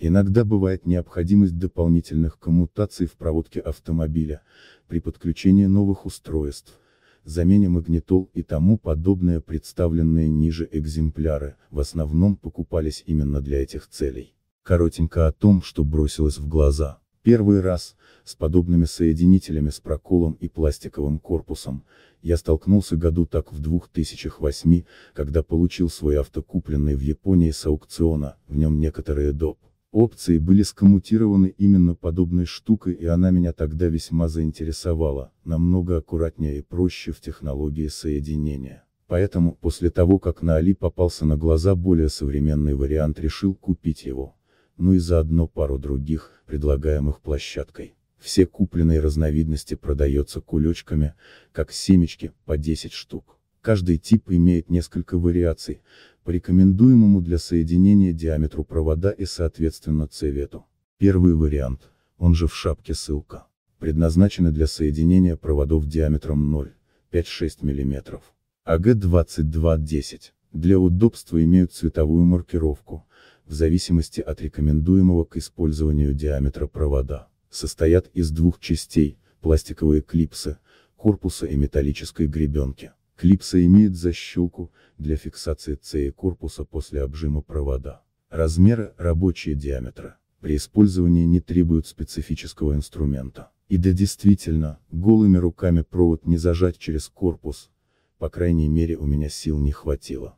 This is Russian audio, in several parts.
Иногда бывает необходимость дополнительных коммутаций в проводке автомобиля, при подключении новых устройств, замене магнитол и тому подобное представленные ниже экземпляры, в основном покупались именно для этих целей. Коротенько о том, что бросилось в глаза. Первый раз, с подобными соединителями с проколом и пластиковым корпусом, я столкнулся году так в 2008, когда получил свой авто купленный в Японии с аукциона, в нем некоторые доп. Опции были скоммутированы именно подобной штукой и она меня тогда весьма заинтересовала, намного аккуратнее и проще в технологии соединения. Поэтому, после того как на Али попался на глаза более современный вариант решил купить его. Ну и заодно пару других, предлагаемых площадкой. Все купленные разновидности продается кулечками, как семечки, по 10 штук. Каждый тип имеет несколько вариаций, по рекомендуемому для соединения диаметру провода и соответственно цвету. Первый вариант, он же в шапке ссылка, предназначены для соединения проводов диаметром 0,5-6 мм. АГ-2210, для удобства имеют цветовую маркировку, в зависимости от рекомендуемого к использованию диаметра провода, состоят из двух частей, пластиковые клипсы, корпуса и металлической гребенки. Клипса имеет защелку, для фиксации цеи корпуса после обжима провода. Размеры, рабочие диаметры, при использовании не требуют специфического инструмента. И да действительно, голыми руками провод не зажать через корпус, по крайней мере у меня сил не хватило.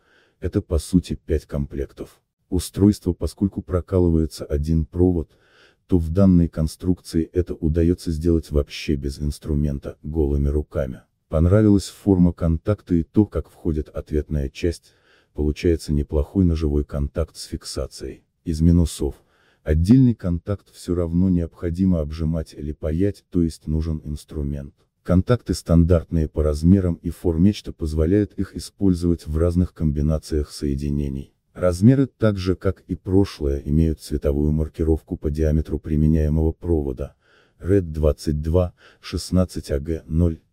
Это по сути 5 комплектов. Устройство поскольку прокалывается один провод, то в данной конструкции это удается сделать вообще без инструмента, голыми руками. Понравилась форма контакта и то, как входит ответная часть, получается неплохой ножевой контакт с фиксацией. Из минусов. Отдельный контакт все равно необходимо обжимать или паять, то есть нужен инструмент. Контакты стандартные по размерам и форме, что позволяет их использовать в разных комбинациях соединений. Размеры так же как и прошлое имеют цветовую маркировку по диаметру применяемого провода. RED 22, 16 AG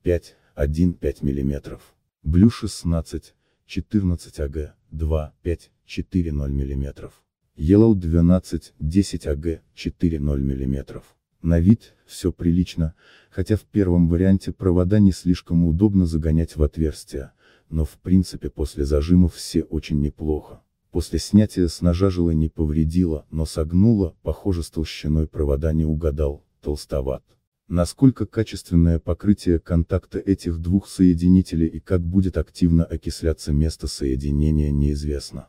05, 1,5 мм. Блю 16, 14 АГ, 2, 5, 4, 0 мм. Yellow 12, 10 АГ, 4, 0 мм. На вид, все прилично, хотя в первом варианте провода не слишком удобно загонять в отверстия, но в принципе после зажимов все очень неплохо. После снятия с ножа жила не повредила, но согнула, похоже с толщиной провода не угадал, толстоват. Насколько качественное покрытие контакта этих двух соединителей и как будет активно окисляться место соединения неизвестно.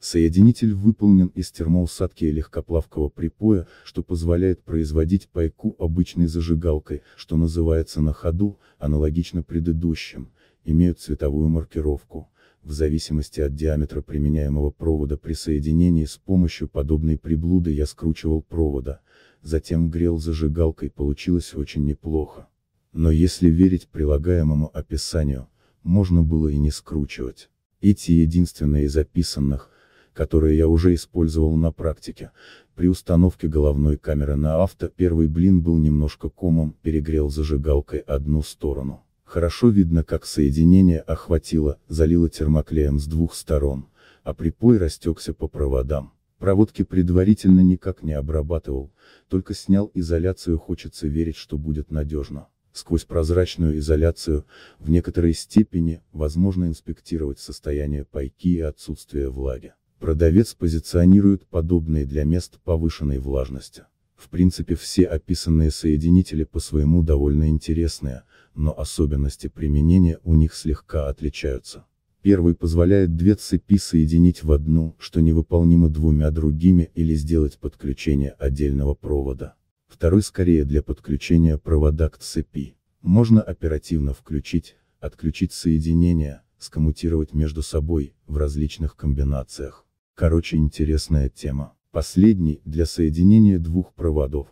Соединитель выполнен из термоусадки и легкоплавкого припоя, что позволяет производить пайку обычной зажигалкой, что называется на ходу, аналогично предыдущим, имеют цветовую маркировку. В зависимости от диаметра применяемого провода при соединении с помощью подобной приблуды я скручивал провода, затем грел зажигалкой получилось очень неплохо. Но если верить прилагаемому описанию, можно было и не скручивать. Эти единственные из описанных, которые я уже использовал на практике, при установке головной камеры на авто первый блин был немножко комом, перегрел зажигалкой одну сторону. Хорошо видно как соединение охватило, залило термоклеем с двух сторон, а припой растекся по проводам. Проводки предварительно никак не обрабатывал, только снял изоляцию хочется верить что будет надежно. Сквозь прозрачную изоляцию, в некоторой степени, возможно инспектировать состояние пайки и отсутствие влаги. Продавец позиционирует подобные для мест повышенной влажности. В принципе все описанные соединители по своему довольно интересные, но особенности применения у них слегка отличаются. Первый позволяет две цепи соединить в одну, что невыполнимо двумя другими или сделать подключение отдельного провода. Второй скорее для подключения провода к цепи. Можно оперативно включить, отключить соединение, скоммутировать между собой, в различных комбинациях. Короче интересная тема. Последний, для соединения двух проводов.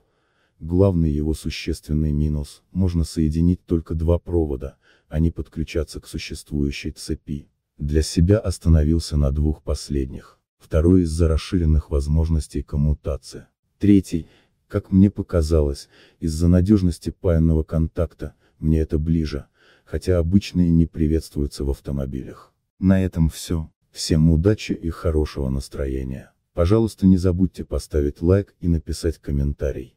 Главный его существенный минус, можно соединить только два провода, а не подключаться к существующей цепи. Для себя остановился на двух последних. Второй из-за расширенных возможностей коммутации. Третий, как мне показалось, из-за надежности паянного контакта, мне это ближе, хотя обычные не приветствуются в автомобилях. На этом все. Всем удачи и хорошего настроения. Пожалуйста не забудьте поставить лайк и написать комментарий.